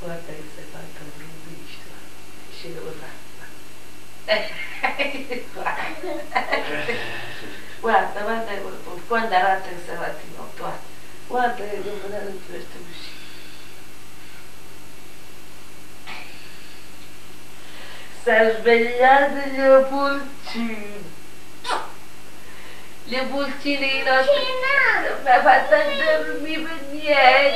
Guarda aí, você vai tão bicho. Chega lá. Guarda, guarda, quando era atenção, ela tinha um toque. Guarda, eu vou fazer o teu bicho. Servegliategli appuntini ልቡችን ይኖት መፈጠን የሚብንየን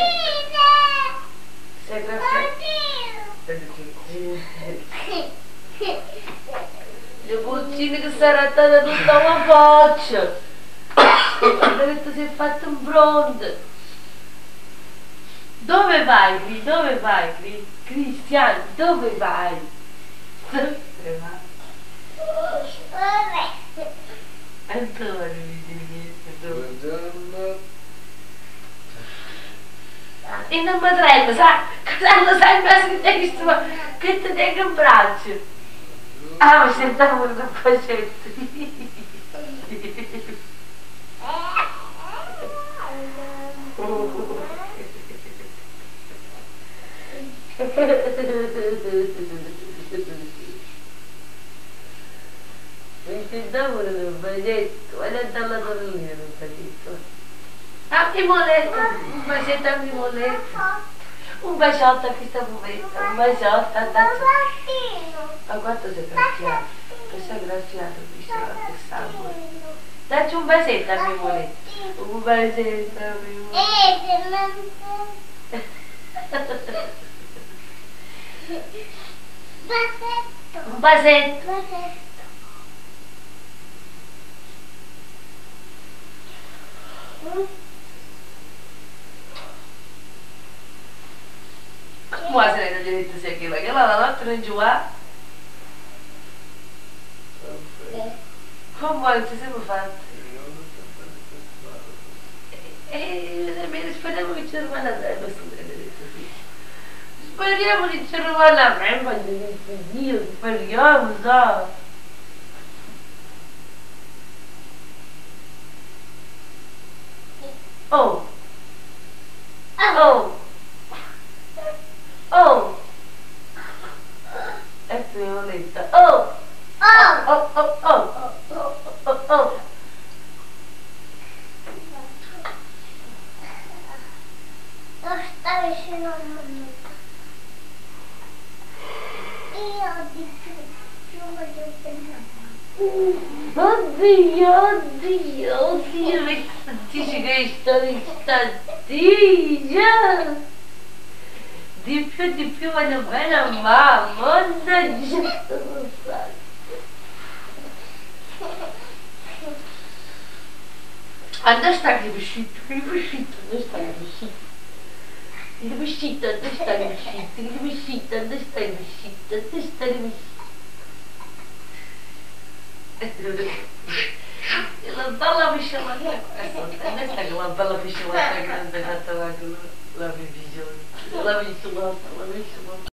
ልቡችን serata da tutta la faccia perché sei fatto un bronzo dove vai qui? dove vai qui? Cristian dove vai? na Madeira, mas há casadas há imenso que tem isto, que te deu um braço Ah, mas então não foi jeito. انت تدور البديت ولا انت ما ضروري البديت Aqui molesta, uma jeta tá me molesta. Um jota que está bonita, Um jota tá, tá. Agora tu é graciada, tu é graciada, bicho, ela te sabe. Dá-te um bajeta, meu moleta. Um bajeta, meu moleta. Um bajeto. Um bajeto. muazina de dizer lagi lah lá turun jua como é que se faz speriamo che c'è una della speriamo che c'è una la mamma speriamo dai Oddio, oddio, oddio, le é statistica le statistica Di più, di più, vanno bene a mamma, mannaggia Onde está aqui o bichito? Que bichito? Onde está aqui o bichito? Let me see Limishita, this time shita, limishita, this time shita, this time Lantala wyszła tak, a tak lantala wyszła tak, że to była lawi widział, lawi tu lantala wyszła.